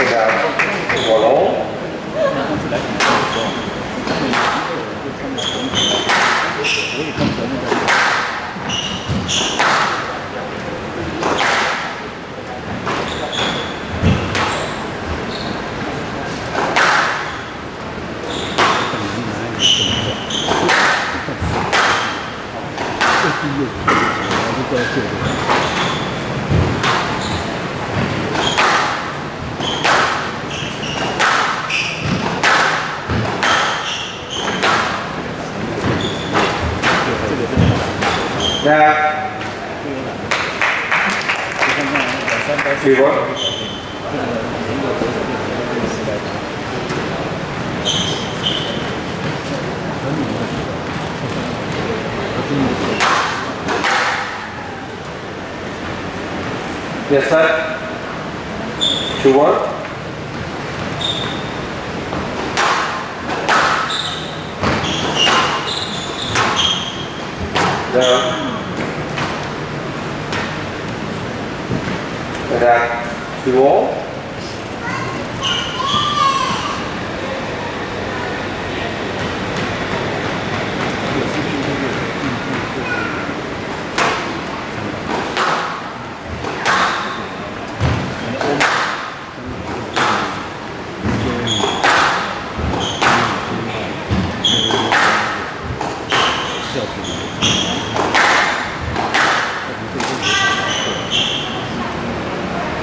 这个火龙，我我我我我哋公，我，Yes, sir. Two one. Down. Back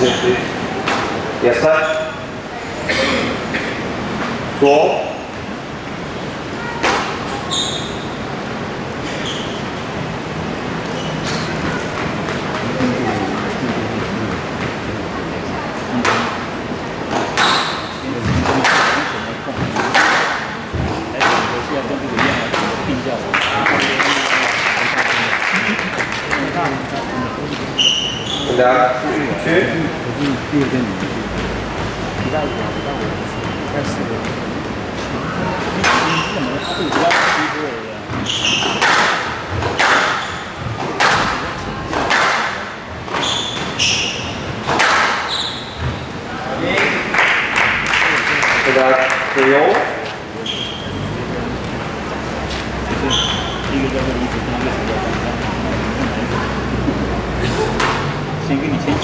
E as such, 第二根，你你打我，打我，开始。你你怎么了？他是不要踢球的人。一，大家加油。这个叫什么名的？先给你先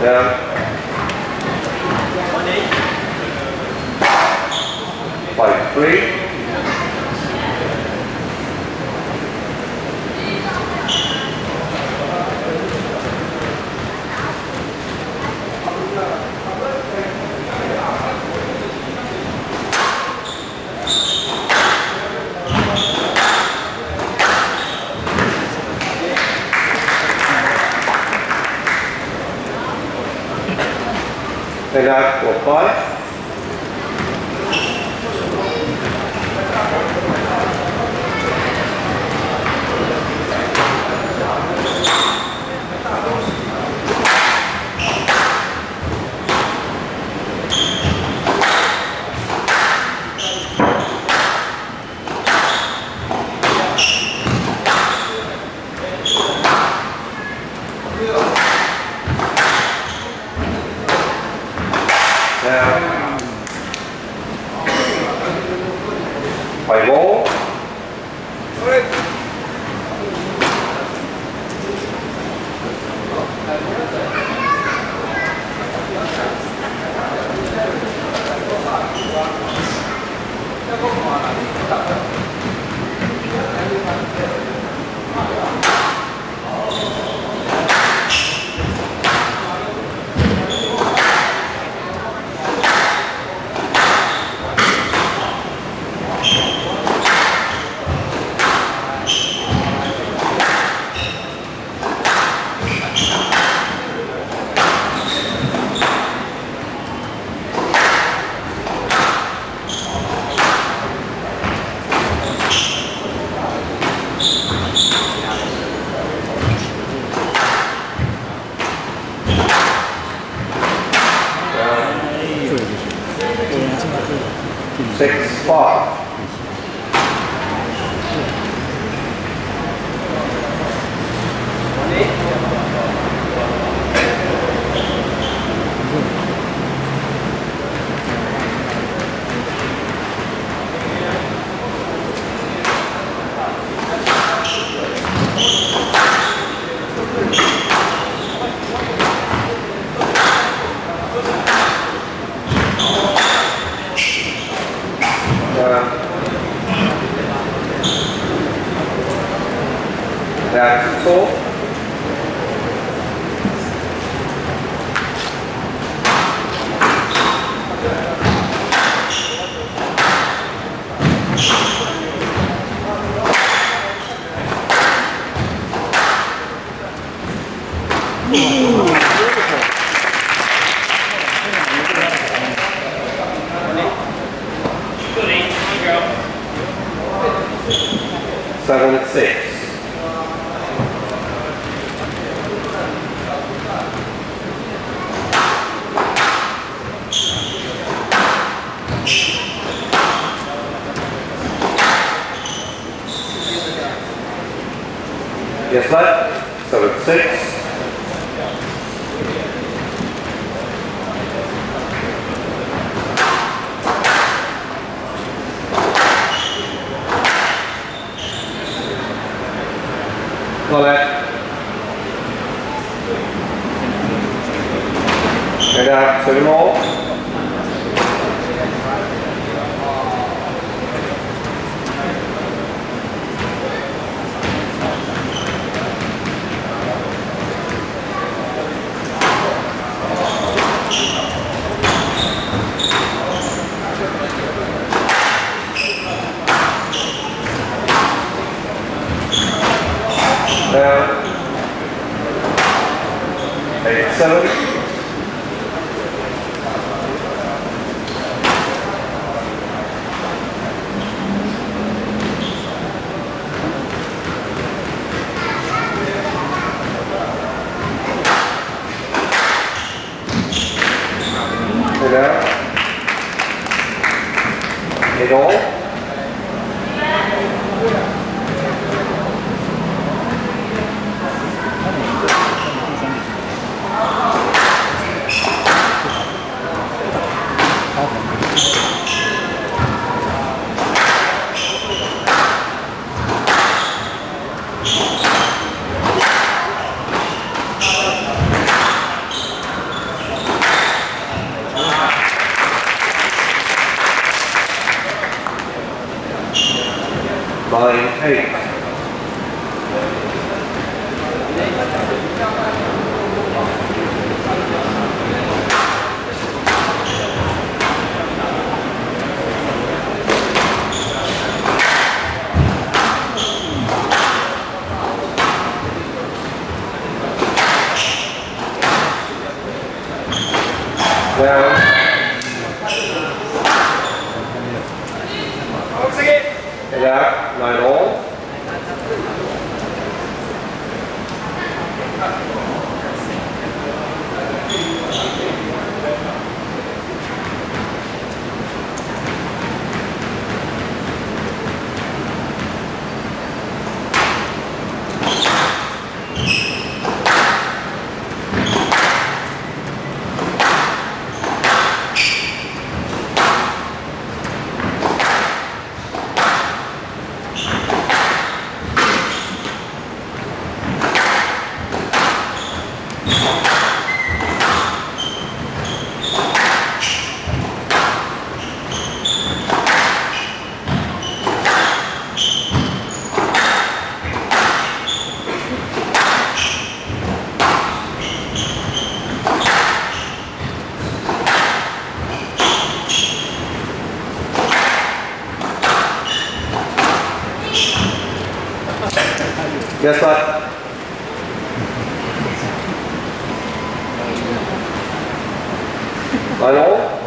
Down. Yes, Phật Rồi bố.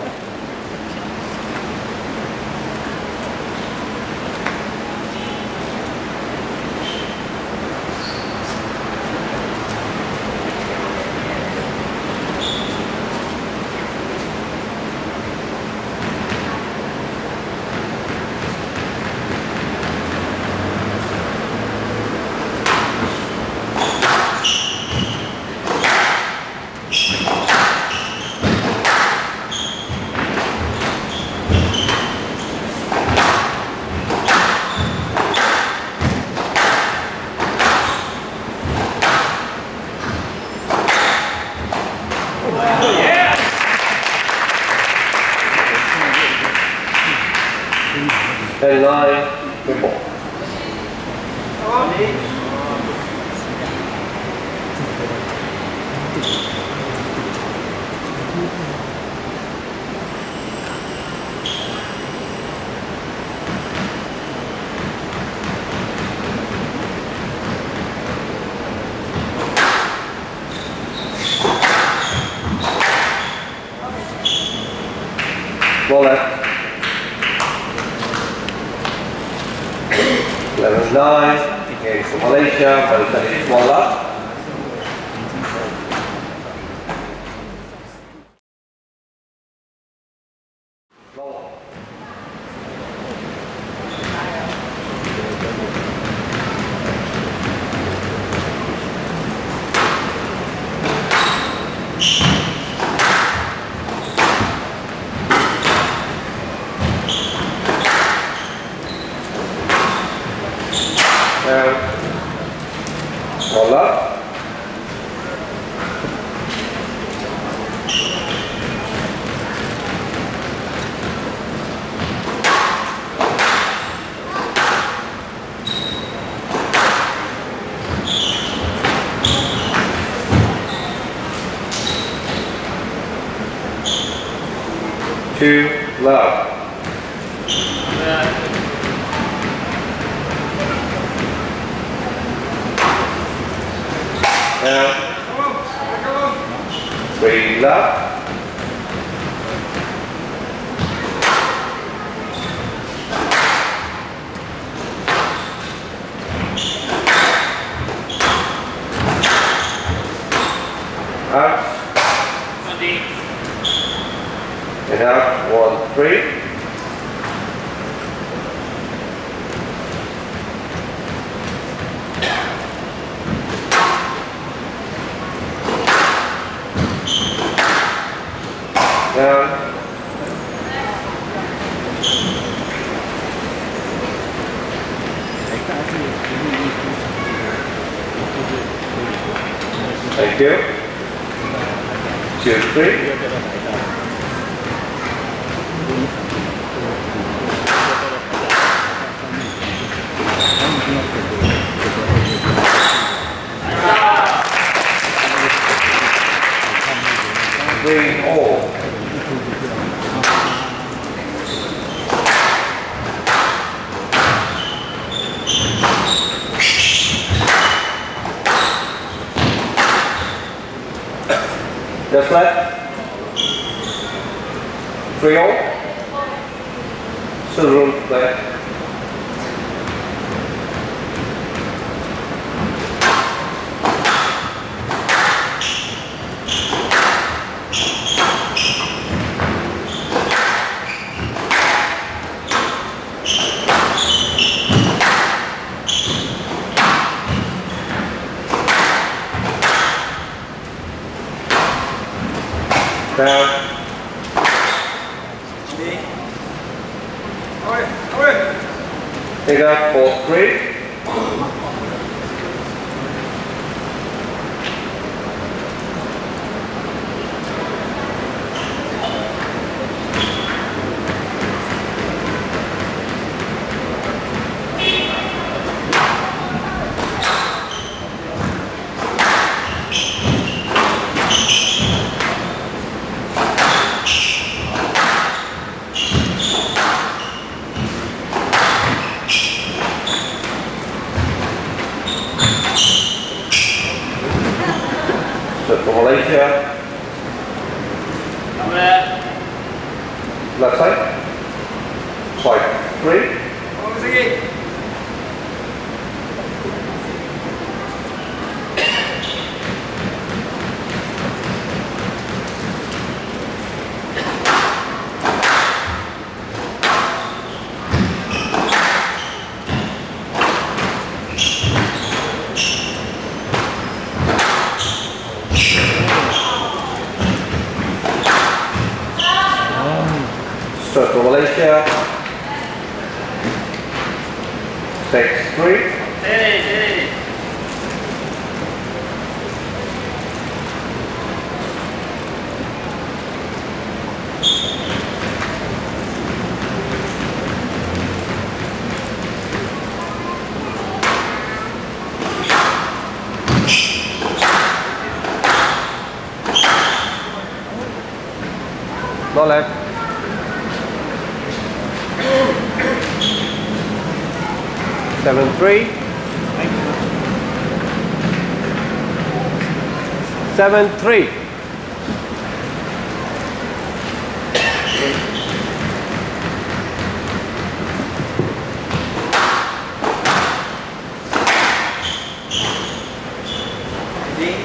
Very nice. Hello. We love Back. Knee. Away, away. Take up four, three. Pode. Oi? Vamos seguir. No left. Seven, three. Seven, three.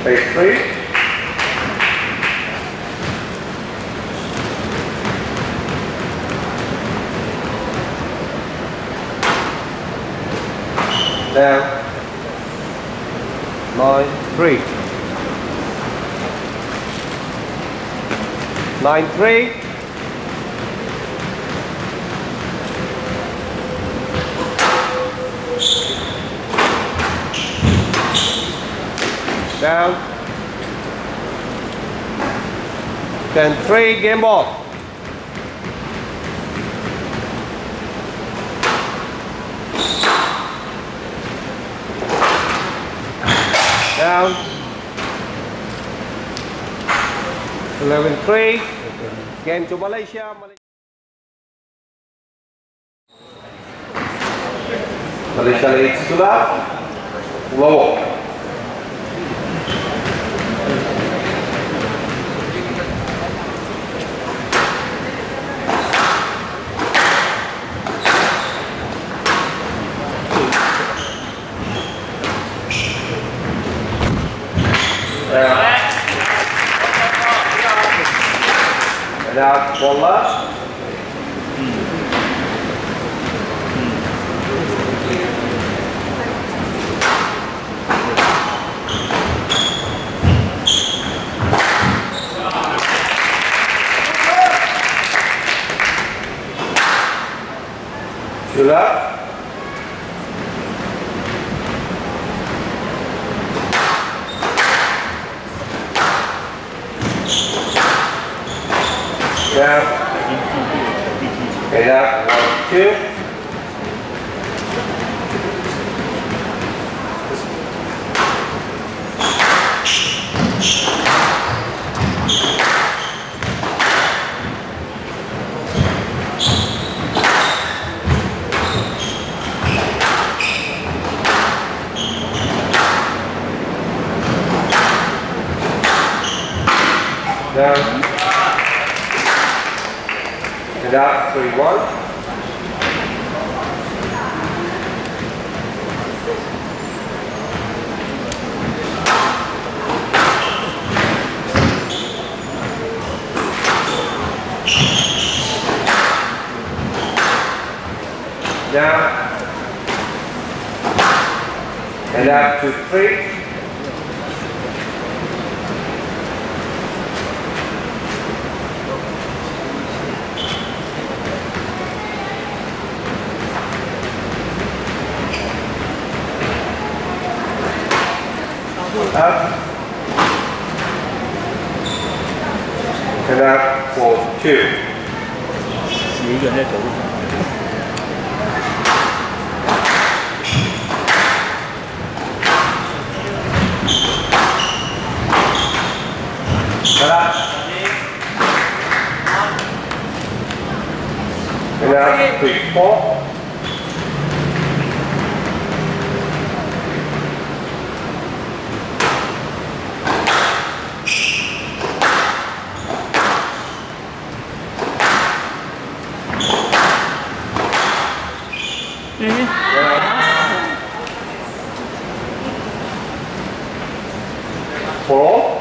Eight, three. Down. Nine, three. Nine, three. Down. Ten, three, game ball. Down. 11-3. Game to Malaysia. Malaysia leads to that. Low. bola Good luck. Up. And out for two. 有一个人在走路。 And up. And out, three, four. Four. Thank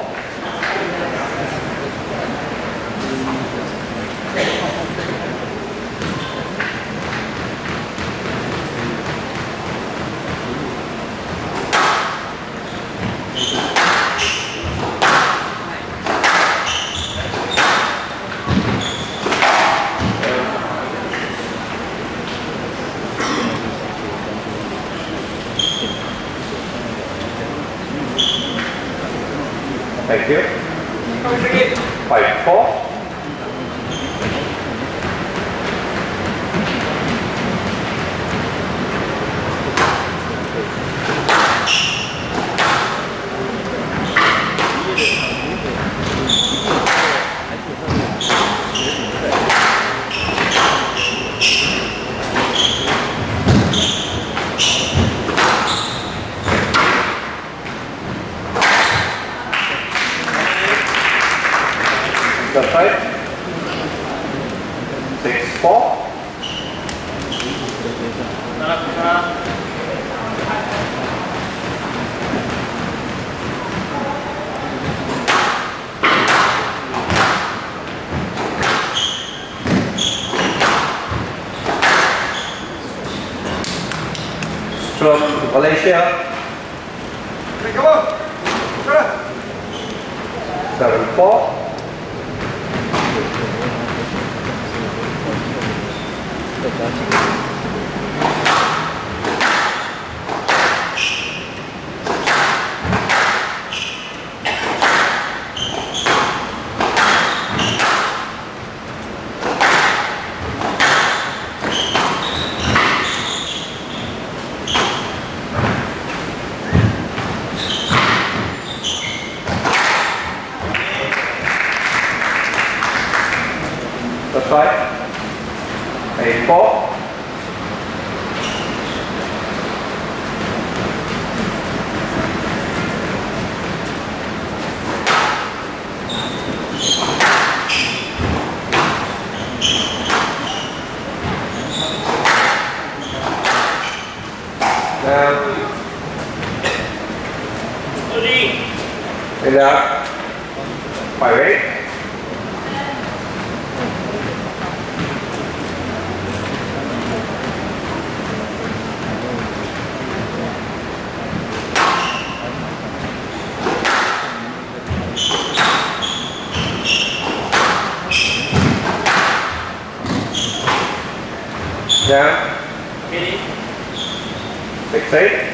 Six,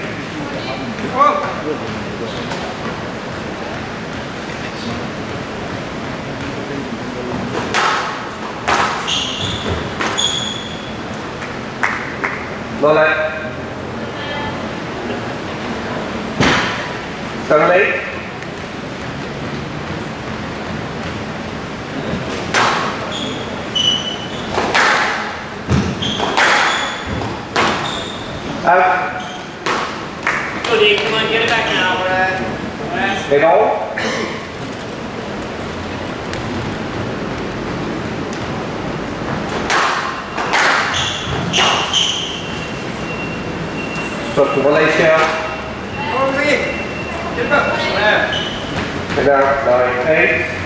So D, come on, get it back now. We're at. They go. Stop to Malaysia. Over here. Get back. Get down.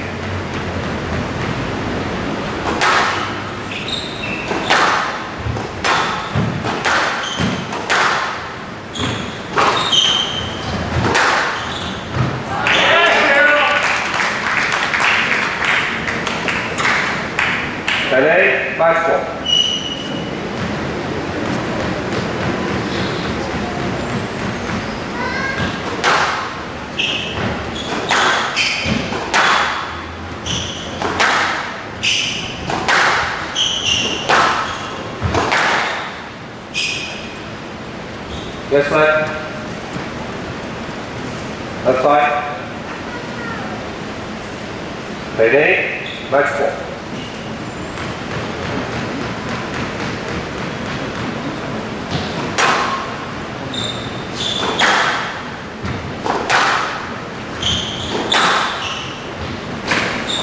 This way. Left side. Ready? Match four.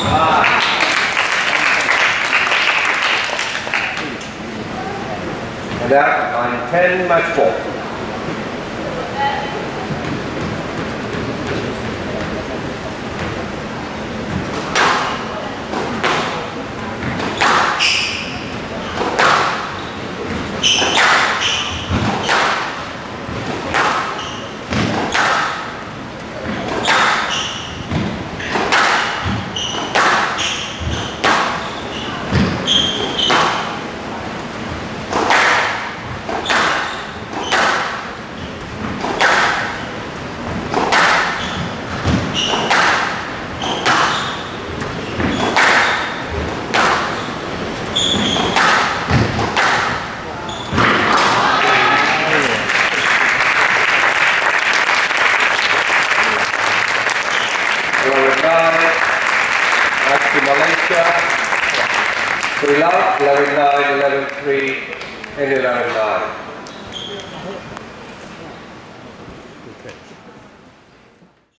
Ah. And that, 9, 10, match 4.